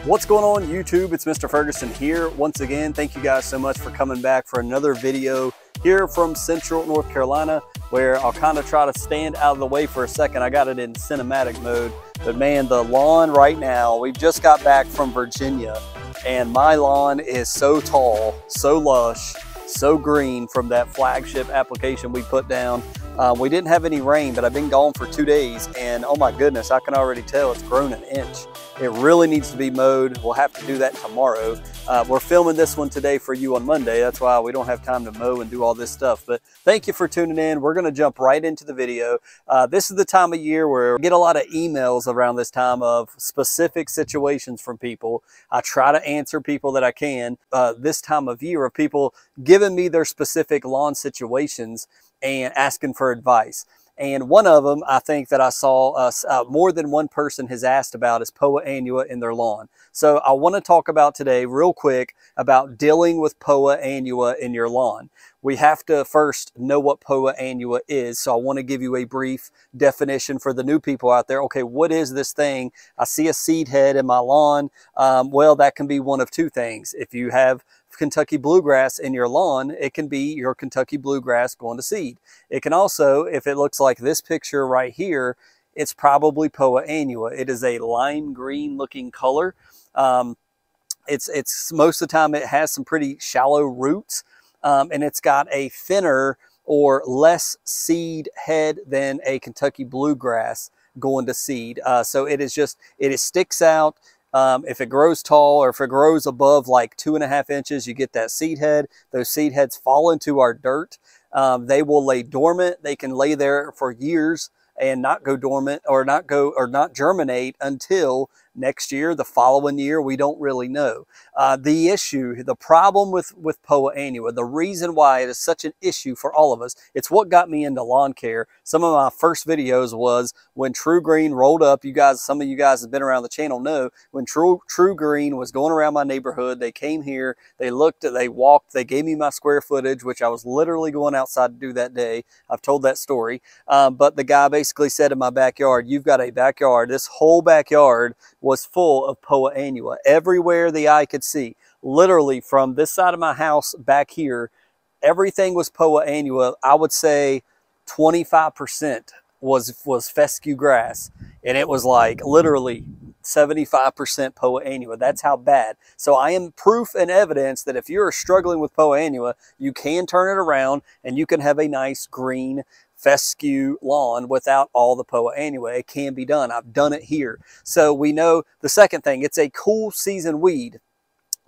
What's going on YouTube? It's Mr. Ferguson here. Once again, thank you guys so much for coming back for another video here from Central North Carolina where I'll kind of try to stand out of the way for a second. I got it in cinematic mode, but man, the lawn right now, we've just got back from Virginia and my lawn is so tall, so lush, so green from that flagship application we put down. Um, we didn't have any rain, but I've been gone for two days and oh my goodness, I can already tell it's grown an inch. It really needs to be mowed. We'll have to do that tomorrow. Uh, we're filming this one today for you on Monday. That's why we don't have time to mow and do all this stuff. But thank you for tuning in. We're going to jump right into the video. Uh, this is the time of year where we get a lot of emails around this time of specific situations from people. I try to answer people that I can uh, this time of year of people giving me their specific lawn situations and asking for advice. And one of them, I think that I saw uh, uh, more than one person has asked about is Poa annua in their lawn. So I want to talk about today real quick about dealing with Poa annua in your lawn. We have to first know what Poa annua is. So I want to give you a brief definition for the new people out there. Okay, what is this thing? I see a seed head in my lawn. Um, well, that can be one of two things. If you have Kentucky bluegrass in your lawn, it can be your Kentucky bluegrass going to seed. It can also, if it looks like this picture right here, it's probably Poa annua. It is a lime green looking color. Um, it's, it's most of the time it has some pretty shallow roots um, and it's got a thinner or less seed head than a Kentucky bluegrass going to seed. Uh, so it is just, it sticks out. Um, if it grows tall or if it grows above like two and a half inches, you get that seed head. Those seed heads fall into our dirt. Um, they will lay dormant. They can lay there for years and not go dormant or not go or not germinate until next year, the following year, we don't really know. Uh, the issue, the problem with, with Poa annua, the reason why it is such an issue for all of us, it's what got me into lawn care. Some of my first videos was when TruGreen rolled up. You guys, some of you guys have been around the channel know when True TruGreen was going around my neighborhood, they came here, they looked, they walked, they gave me my square footage, which I was literally going outside to do that day. I've told that story. Um, but the guy basically said in my backyard, you've got a backyard, this whole backyard was full of Poa annua. Everywhere the eye could see, literally from this side of my house back here, everything was Poa annua. I would say 25% was, was fescue grass. And it was like literally 75% Poa annua. That's how bad. So I am proof and evidence that if you're struggling with Poa annua, you can turn it around and you can have a nice green fescue lawn without all the Poa annua. It can be done. I've done it here. So we know the second thing, it's a cool season weed.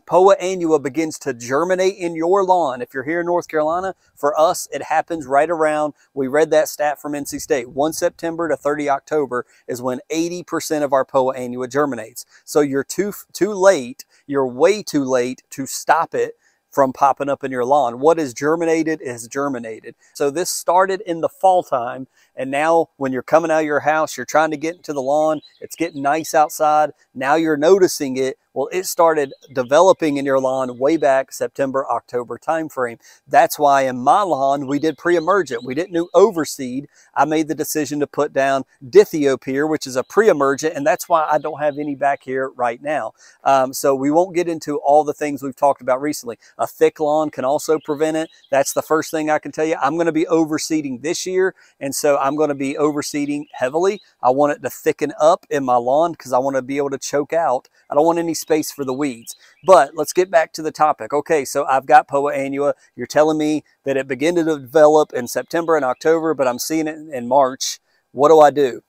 Poa annua begins to germinate in your lawn. If you're here in North Carolina, for us, it happens right around, we read that stat from NC State, 1 September to 30 October is when 80% of our Poa annua germinates. So you're too, too late, you're way too late to stop it from popping up in your lawn. What is germinated is germinated. So this started in the fall time and now when you're coming out of your house, you're trying to get into the lawn, it's getting nice outside. Now you're noticing it. Well, it started developing in your lawn way back September, October timeframe. That's why in my lawn, we did pre-emergent. We didn't do overseed. I made the decision to put down dithiopyr, which is a pre-emergent, and that's why I don't have any back here right now. Um, so we won't get into all the things we've talked about recently. A thick lawn can also prevent it. That's the first thing I can tell you. I'm going to be overseeding this year, and so I'm going to be overseeding heavily. I want it to thicken up in my lawn because I want to be able to choke out. I don't want any space for the weeds. But let's get back to the topic. Okay, so I've got Poa annua. You're telling me that it began to develop in September and October, but I'm seeing it in March. What do I do?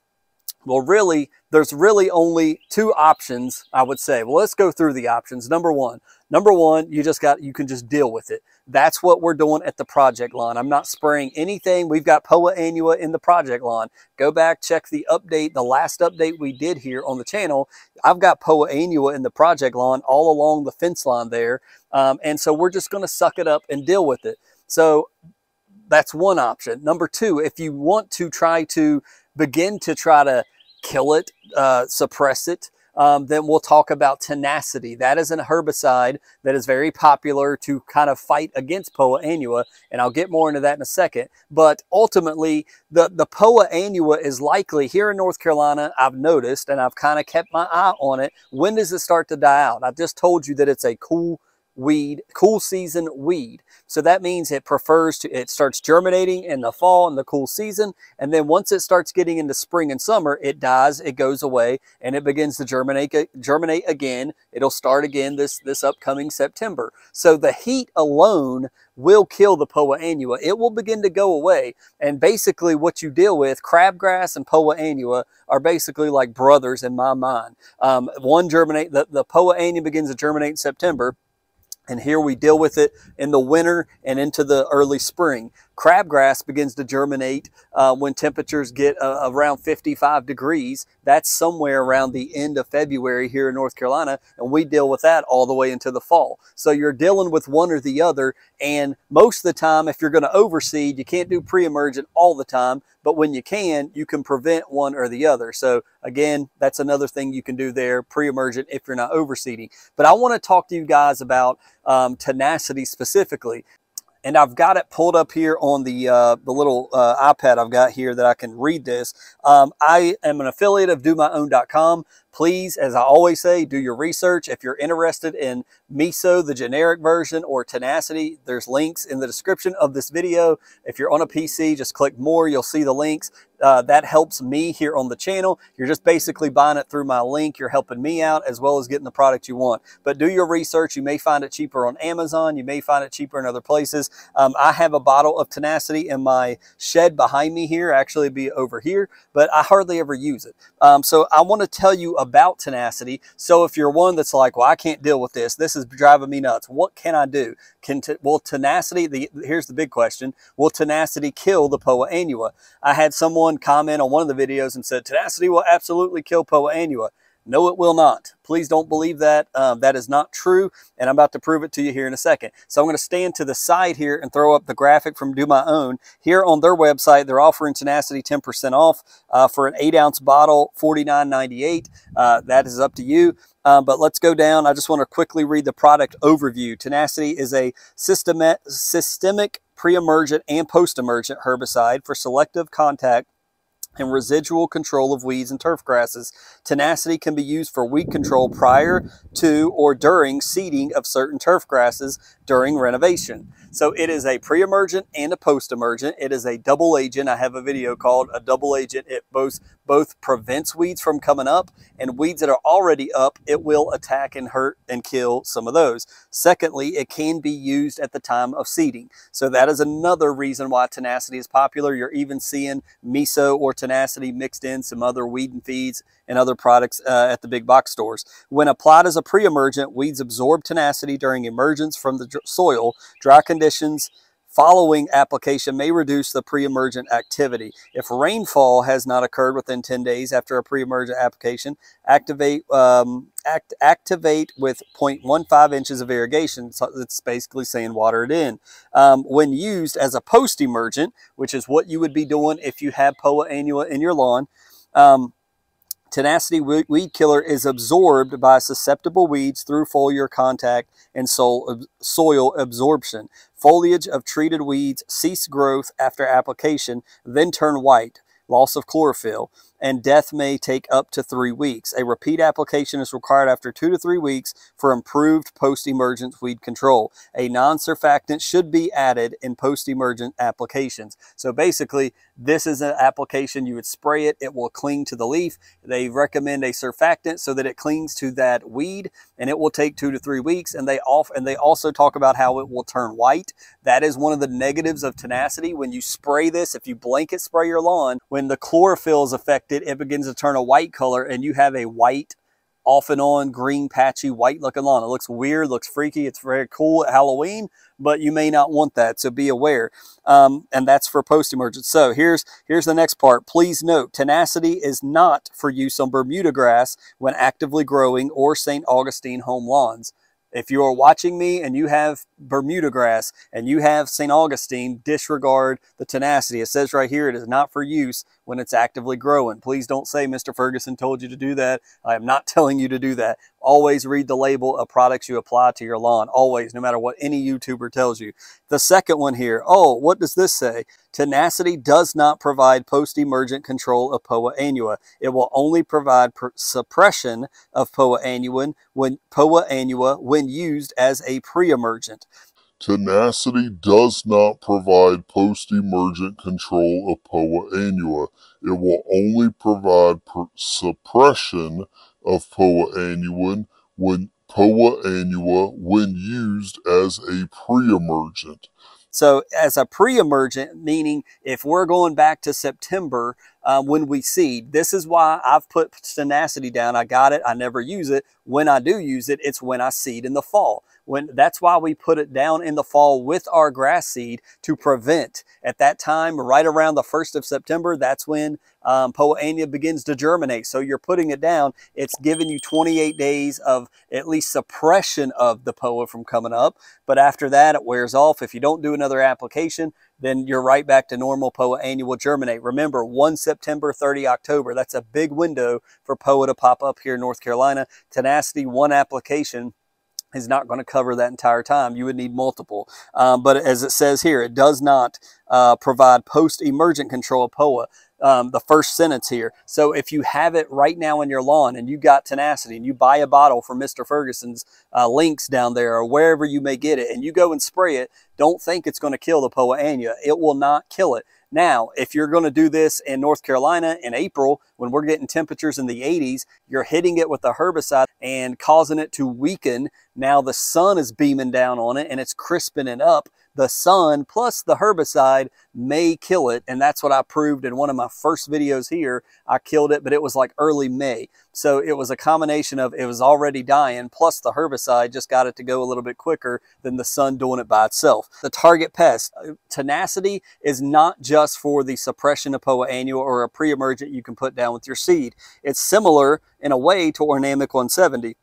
Well, really, there's really only two options, I would say. Well, let's go through the options. Number one, number one, you just got, you can just deal with it. That's what we're doing at the project lawn. I'm not spraying anything. We've got Poa annua in the project lawn. Go back, check the update, the last update we did here on the channel. I've got Poa annua in the project lawn all along the fence line there. Um, and so we're just going to suck it up and deal with it. So that's one option. Number two, if you want to try to begin to try to kill it, uh, suppress it, um, then we'll talk about tenacity. That is an herbicide that is very popular to kind of fight against Poa annua, and I'll get more into that in a second. But ultimately, the, the Poa annua is likely here in North Carolina, I've noticed, and I've kind of kept my eye on it. When does it start to die out? I've just told you that it's a cool weed, cool season weed. So that means it prefers to, it starts germinating in the fall and the cool season. And then once it starts getting into spring and summer, it dies, it goes away, and it begins to germinate, germinate again. It'll start again this, this upcoming September. So the heat alone will kill the Poa annua. It will begin to go away. And basically what you deal with, crabgrass and Poa annua are basically like brothers in my mind. Um, one germinate, the, the Poa annua begins to germinate in September and here we deal with it in the winter and into the early spring crabgrass begins to germinate uh, when temperatures get uh, around 55 degrees. That's somewhere around the end of February here in North Carolina, and we deal with that all the way into the fall. So you're dealing with one or the other, and most of the time, if you're going to overseed, you can't do pre-emergent all the time, but when you can, you can prevent one or the other. So again, that's another thing you can do there, pre-emergent if you're not overseeding. But I want to talk to you guys about um, tenacity specifically and I've got it pulled up here on the uh, the little uh, iPad I've got here that I can read this. Um, I am an affiliate of DoMyOwn.com. Please, as I always say, do your research. If you're interested in Meso, the generic version, or Tenacity, there's links in the description of this video. If you're on a PC, just click more. You'll see the links. Uh, that helps me here on the channel. You're just basically buying it through my link. You're helping me out as well as getting the product you want. But do your research. You may find it cheaper on Amazon. You may find it cheaper in other places. Um, I have a bottle of Tenacity in my shed behind me here. Actually, be over here, but I hardly ever use it. Um, so I want to tell you about tenacity. So if you're one that's like, well, I can't deal with this. This is driving me nuts. What can I do? Can will tenacity, the, here's the big question, will tenacity kill the Poa annua? I had someone comment on one of the videos and said, tenacity will absolutely kill Poa annua. No, it will not. Please don't believe that. Um, that is not true, and I'm about to prove it to you here in a second. So I'm going to stand to the side here and throw up the graphic from Do My Own. Here on their website, they're offering Tenacity 10% off uh, for an 8-ounce bottle, $49.98. Uh, that is up to you. Um, but let's go down. I just want to quickly read the product overview. Tenacity is a systemic pre-emergent and post-emergent herbicide for selective contact and residual control of weeds and turf grasses. Tenacity can be used for weed control prior to or during seeding of certain turf grasses during renovation. So it is a pre-emergent and a post-emergent. It is a double agent. I have a video called a double agent. It both, both prevents weeds from coming up and weeds that are already up, it will attack and hurt and kill some of those. Secondly, it can be used at the time of seeding. So that is another reason why tenacity is popular. You're even seeing meso or tenacity mixed in some other weed and feeds and other products uh, at the big box stores. When applied as a pre-emergent, weeds absorb tenacity during emergence from the soil, dry conditions, following application may reduce the pre-emergent activity. If rainfall has not occurred within 10 days after a pre-emergent application, activate um, act, activate with 0.15 inches of irrigation. So it's basically saying water it in. Um, when used as a post-emergent, which is what you would be doing if you have Poa annua in your lawn, um, Tenacity weed killer is absorbed by susceptible weeds through foliar contact and soil absorption. Foliage of treated weeds cease growth after application, then turn white, loss of chlorophyll and death may take up to three weeks. A repeat application is required after two to three weeks for improved post-emergent weed control. A non-surfactant should be added in post-emergent applications. So basically, this is an application you would spray it, it will cling to the leaf. They recommend a surfactant so that it clings to that weed and it will take two to three weeks. And they off and they also talk about how it will turn white. That is one of the negatives of tenacity. When you spray this, if you blanket spray your lawn, when the chlorophyll is affected it, it begins to turn a white color and you have a white off and on green patchy white looking lawn. It looks weird, looks freaky. It's very cool at Halloween, but you may not want that. So be aware. Um, and that's for post-emergent. So here's, here's the next part. Please note, tenacity is not for use on Bermuda grass when actively growing or St. Augustine home lawns. If you are watching me and you have Bermuda grass and you have St. Augustine, disregard the tenacity. It says right here, it is not for use when it's actively growing. Please don't say Mr. Ferguson told you to do that. I am not telling you to do that. Always read the label of products you apply to your lawn. Always, no matter what any YouTuber tells you. The second one here, oh, what does this say? Tenacity does not provide post-emergent control of Poa annua. It will only provide suppression of Poa annua when Poa annua when used as a pre-emergent. Tenacity does not provide post-emergent control of Poa annua. It will only provide suppression of Poa annua when Poa annua when used as a pre-emergent. So as a pre-emergent, meaning if we're going back to September um, when we seed, this is why I've put tenacity down. I got it. I never use it. When I do use it, it's when I seed in the fall. When That's why we put it down in the fall with our grass seed to prevent. At that time, right around the 1st of September, that's when um, Poa annua begins to germinate. So you're putting it down. It's giving you 28 days of at least suppression of the Poa from coming up. But after that, it wears off. If you don't do another application, then you're right back to normal POA annual germinate. Remember, 1 September, 30 October. That's a big window for POA to pop up here in North Carolina. Tenacity, one application is not going to cover that entire time. You would need multiple. Um, but as it says here, it does not uh, provide post-emergent control of POA. Um, the first sentence here. So if you have it right now in your lawn and you got tenacity and you buy a bottle from Mr. Ferguson's uh, links down there or wherever you may get it and you go and spray it, don't think it's going to kill the Poa. It will not kill it. Now, if you're going to do this in North Carolina in April, when we're getting temperatures in the 80s, you're hitting it with a herbicide and causing it to weaken. Now the sun is beaming down on it and it's crisping it up the sun plus the herbicide may kill it. And that's what I proved in one of my first videos here. I killed it, but it was like early May. So it was a combination of it was already dying, plus the herbicide just got it to go a little bit quicker than the sun doing it by itself. The target pest, uh, tenacity is not just for the suppression of Poa annua or a pre-emergent you can put down with your seed. It's similar in a way to Ornamec 170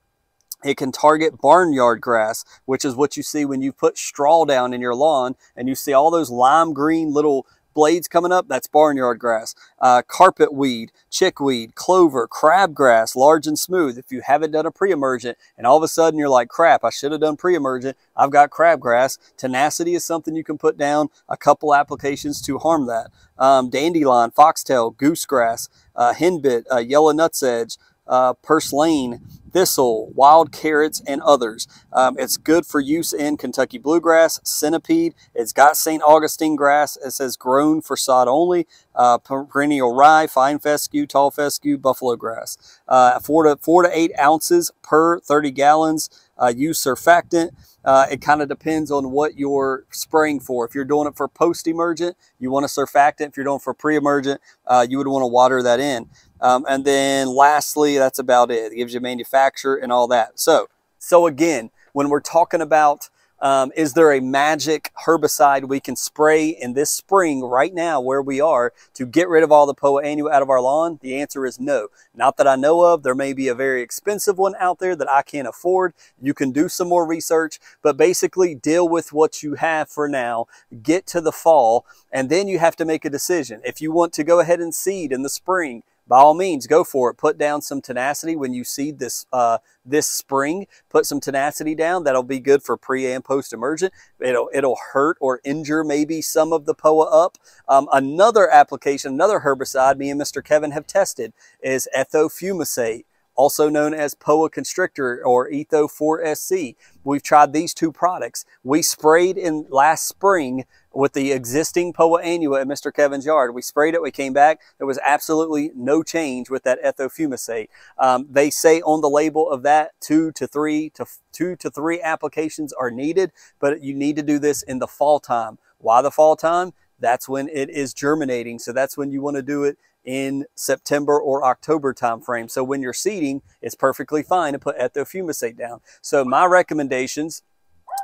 it can target barnyard grass, which is what you see when you put straw down in your lawn and you see all those lime green little blades coming up, that's barnyard grass. Uh, carpet weed, chickweed, clover, crabgrass, large and smooth. If you haven't done a pre-emergent and all of a sudden you're like, crap, I should have done pre-emergent, I've got crabgrass. Tenacity is something you can put down a couple applications to harm that. Um, dandelion, foxtail, goosegrass, uh, henbit, uh, yellow nutsedge, uh, purslane, thistle, wild carrots, and others. Um, it's good for use in Kentucky bluegrass, centipede. It's got St. Augustine grass. It says grown for sod only. Uh, perennial rye, fine fescue, tall fescue, buffalo grass. Uh, four to four to eight ounces per 30 gallons. Uh, use surfactant. Uh, it kind of depends on what you're spraying for. If you're doing it for post-emergent, you want a surfactant. If you're doing for pre-emergent, uh, you would want to water that in. Um, and then lastly, that's about it. It gives you manufacturer and all that. So, so again, when we're talking about um, is there a magic herbicide we can spray in this spring right now where we are to get rid of all the Poa annua out of our lawn? The answer is no. Not that I know of. There may be a very expensive one out there that I can't afford. You can do some more research, but basically deal with what you have for now. Get to the fall, and then you have to make a decision. If you want to go ahead and seed in the spring, by all means, go for it. Put down some tenacity when you seed this uh, this spring. Put some tenacity down. That'll be good for pre and post emergent. It'll it'll hurt or injure maybe some of the POA up. Um, another application, another herbicide, me and Mr. Kevin have tested is ethofumesate also known as POA Constrictor or Etho 4SC. We've tried these two products. We sprayed in last spring with the existing Poa annua at Mr. Kevin's yard. We sprayed it, we came back, there was absolutely no change with that ethofumesate. Um, they say on the label of that two to three to two to three applications are needed, but you need to do this in the fall time. Why the fall time? That's when it is germinating. So that's when you want to do it in September or October timeframe. So when you're seeding, it's perfectly fine to put ethofumesate down. So my recommendations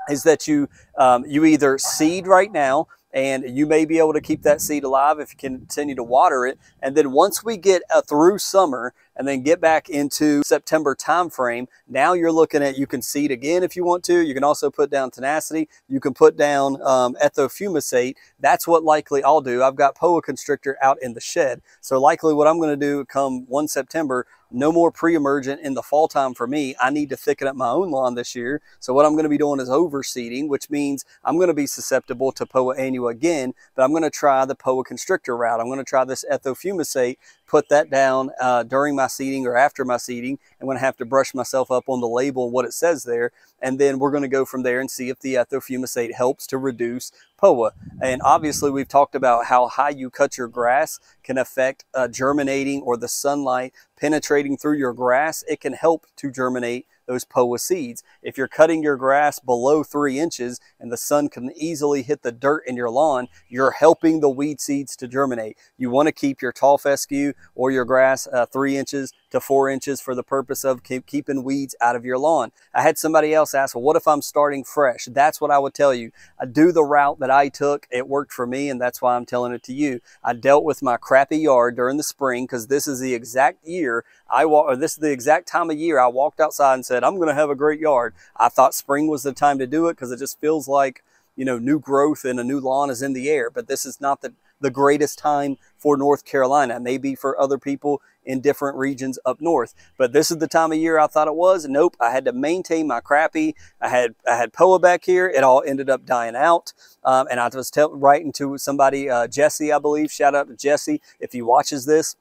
is that you um, you either seed right now and you may be able to keep that seed alive if you continue to water it. And then once we get uh, through summer and then get back into September timeframe, now you're looking at you can seed again if you want to. You can also put down tenacity. You can put down um, ethofumesate. That's what likely I'll do. I've got POA constrictor out in the shed. So likely what I'm going to do come 1 September, no more pre-emergent in the fall time for me. I need to thicken up my own lawn this year. So what I'm going to be doing is overseeding, which means I'm going to be susceptible to POA annua again, but I'm going to try the POA constrictor route. I'm going to try this ethofumesate, put that down uh, during my seeding or after my seeding. I'm going to have to brush myself up on the label and what it says there. And then we're going to go from there and see if the ethofumesate helps to reduce POA. And obviously we've talked about how high you cut your grass can affect uh, germinating or the sunlight penetrating through your grass. It can help to germinate those POA seeds. If you're cutting your grass below three inches and the sun can easily hit the dirt in your lawn, you're helping the weed seeds to germinate. You want to keep your tall fescue or your grass uh, three inches to four inches for the purpose of keep, keeping weeds out of your lawn. I had somebody else ask, well, what if I'm starting fresh? That's what I would tell you. I do the route that I took. It worked for me, and that's why I'm telling it to you. I dealt with my crappy yard during the spring because this is the exact year I walk, or this is the exact time of year I walked outside and said, I'm going to have a great yard. I thought spring was the time to do it because it just feels like, you know, new growth and a new lawn is in the air. But this is not the, the greatest time for North Carolina. Maybe for other people in different regions up north. But this is the time of year I thought it was. Nope, I had to maintain my crappie. I had I had POA back here. It all ended up dying out. Um, and I was tell, writing to somebody, uh, Jesse, I believe. Shout out to Jesse if he watches this.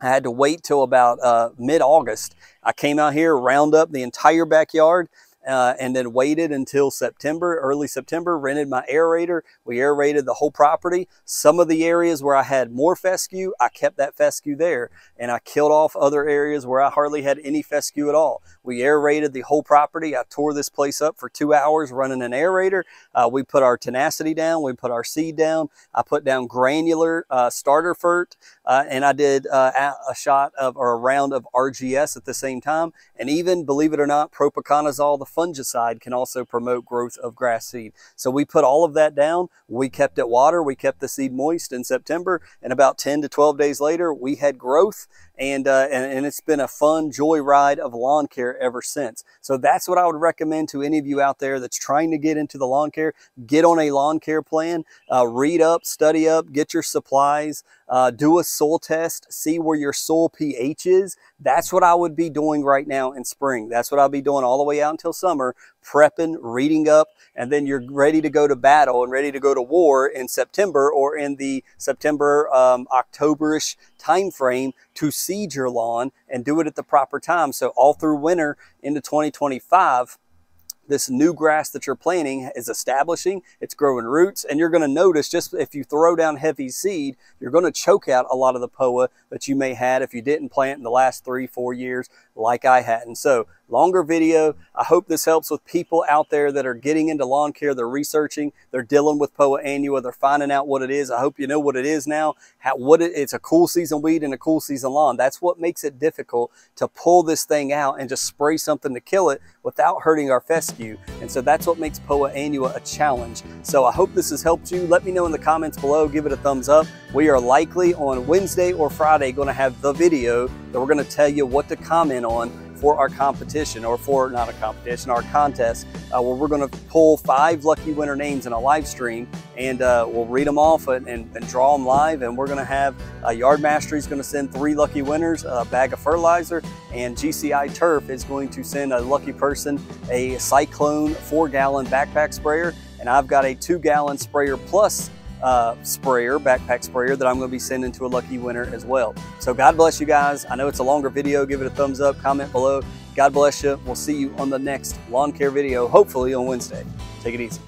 I had to wait till about uh, mid-August. I came out here, round up the entire backyard, uh, and then waited until September, early September, rented my aerator. We aerated the whole property. Some of the areas where I had more fescue, I kept that fescue there and I killed off other areas where I hardly had any fescue at all. We aerated the whole property. I tore this place up for two hours running an aerator. Uh, we put our tenacity down. We put our seed down. I put down granular uh, starter fert uh, and I did uh, a shot of or a round of RGS at the same time. And even, believe it or not, propiconazole, the fungicide can also promote growth of grass seed. So we put all of that down. We kept it water. We kept the seed moist in September. And about 10 to 12 days later, we had growth. And, uh, and, and it's been a fun joy ride of lawn care ever since. So that's what I would recommend to any of you out there that's trying to get into the lawn care. Get on a lawn care plan, uh, read up, study up, get your supplies, uh, do a soil test, see where your soil pH is. That's what I would be doing right now in spring. That's what I'll be doing all the way out until summer, prepping, reading up, and then you're ready to go to battle and ready to go to war in September or in the September, um, Octoberish time frame to seed your lawn and do it at the proper time. So all through winter into 2025, this new grass that you're planting is establishing, it's growing roots, and you're going to notice just if you throw down heavy seed, you're going to choke out a lot of the POA that you may had if you didn't plant in the last three, four years like I hadn't. So longer video. I hope this helps with people out there that are getting into lawn care. They're researching, they're dealing with POA annua, they're finding out what it is. I hope you know what it is now. How, what it, it's a cool season weed and a cool season lawn. That's what makes it difficult to pull this thing out and just spray something to kill it without hurting our fescue. And so that's what makes POA annua a challenge. So I hope this has helped you. Let me know in the comments below. Give it a thumbs up. We are likely on Wednesday or Friday going to have the video that we're going to tell you what to comment on for our competition or for not a competition, our contest, uh, where we're going to pull five lucky winner names in a live stream and uh, we'll read them off and, and, and, draw them live. And we're going to have uh, Yard Mastery is going to send three lucky winners a bag of fertilizer, and GCI Turf is going to send a lucky person a Cyclone four gallon backpack sprayer. And I've got a two gallon sprayer plus uh, sprayer, backpack sprayer that I'm to be sending to a lucky winner as well. So God bless you guys. I know it's a longer video. Give it a thumbs up, comment below. God bless you. We'll see you on the next lawn care video, hopefully on Wednesday. Take it easy.